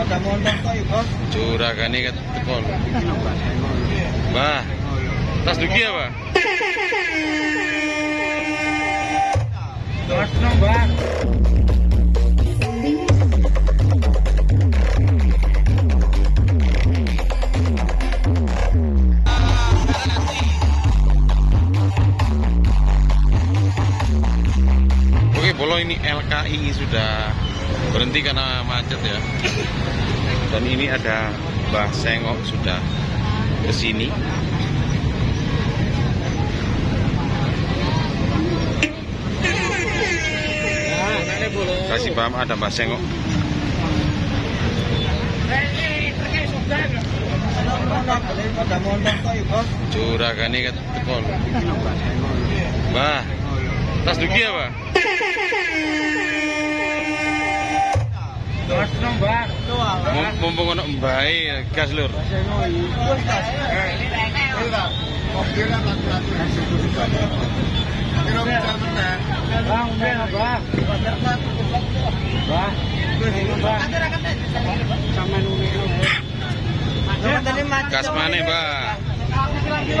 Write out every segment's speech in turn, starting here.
Curagane ket teko lho. Mbah. Tas dugi apa? Oke, Bolo ini LKI sudah berhenti karena macet ya. Dan ini ada Mbah Sengok sudah ke sini. Kasih paham ada Mbah Sengok. Curagane ket teko lho. Mbah. Tas dugi apa? Mum- Mumpung ono mbae gas lur. Gas mana, Mbak?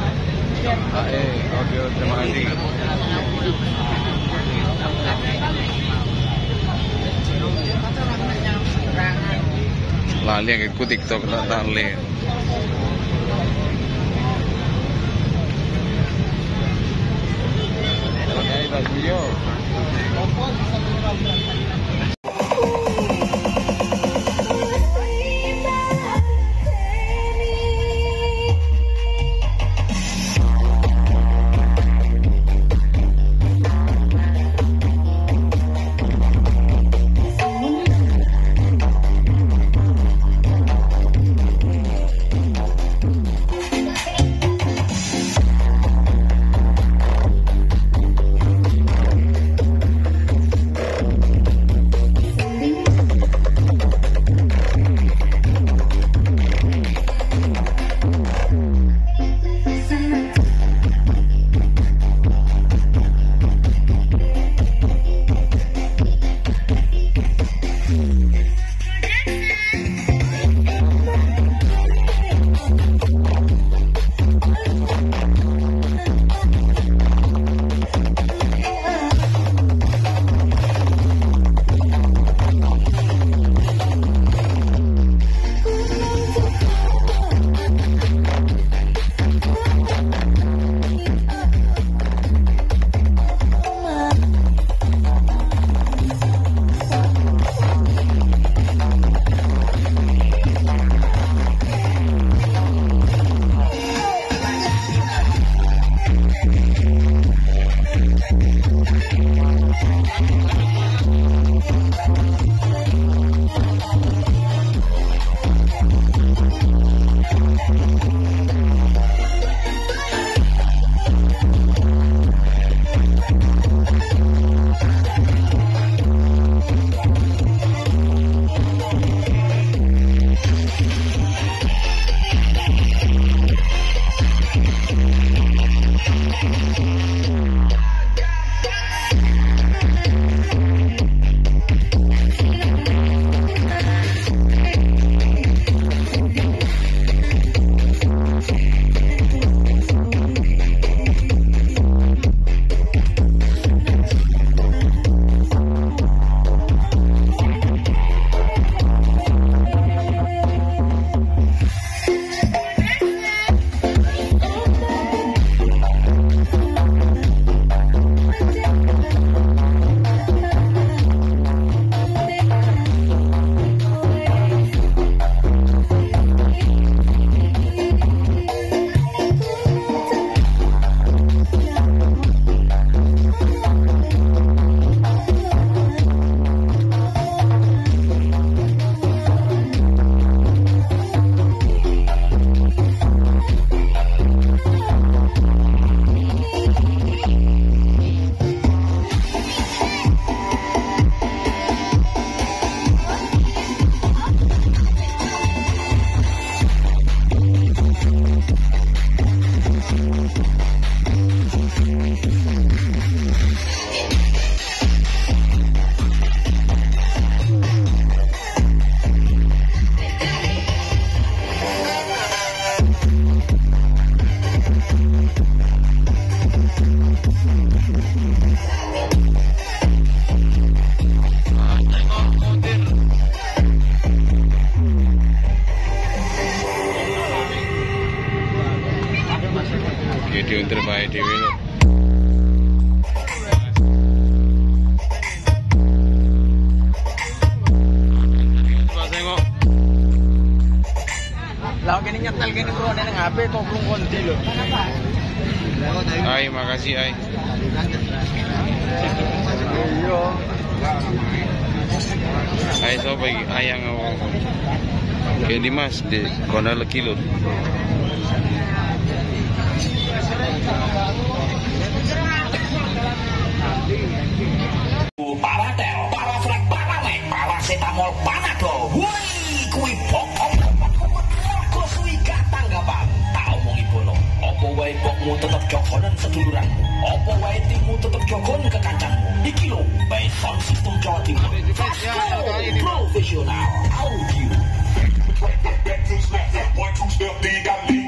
Ah, eh, oke, terima kasih. Lali aku TikTok lali. Oke, okay, video. Thank you. Video terbaik. Coba tengok. Lah kene nyetel kene bro ning HP kok kondi lho. Ai, makasih. Ai sapa iki? Ayang Dimas di kono lagi lho. Paratel, seduluranmu. Apa wae timmu tetep jogon ke kancanmu. Iki lho, by sound system Jawa Timur. Vasco, profesional, audio. Tondo-tondo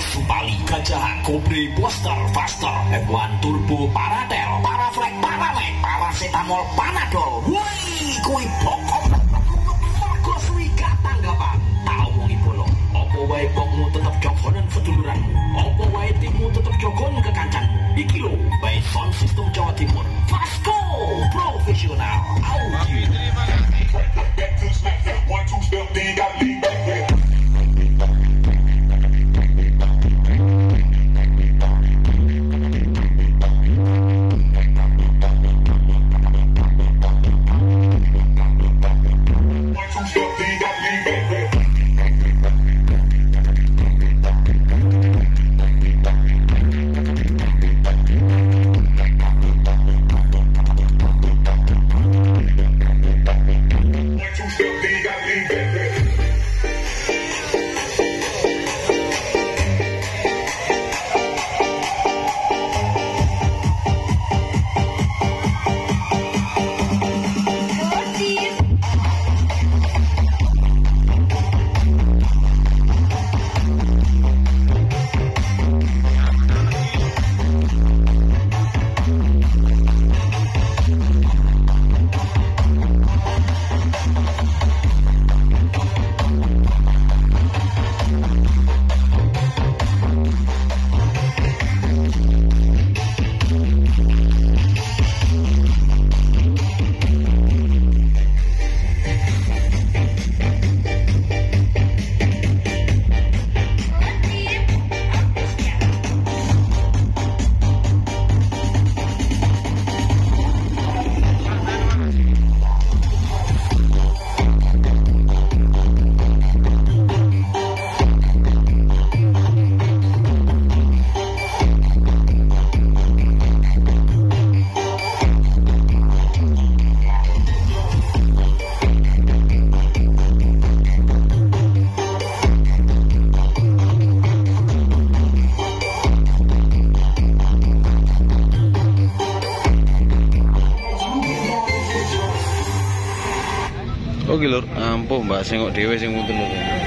Supali, Gajah, Kopri, Poster, Faster, F1 Turbo, Paratel, Paraflex, Paramek, Paracetamol, Panadol. Woi, kui pokok Mergo gak tanggapan. Tak omongi bolong. Apa wae pokmu tetep jogonen seduluranmu? Apa wae timmu tetep jogon ke kancanmu Iki lho, by sound system Jawa Timur. Vasco, profesional, audio Oh ki lur, ampuh Mbak sengok dhewe sing lur.